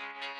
thank you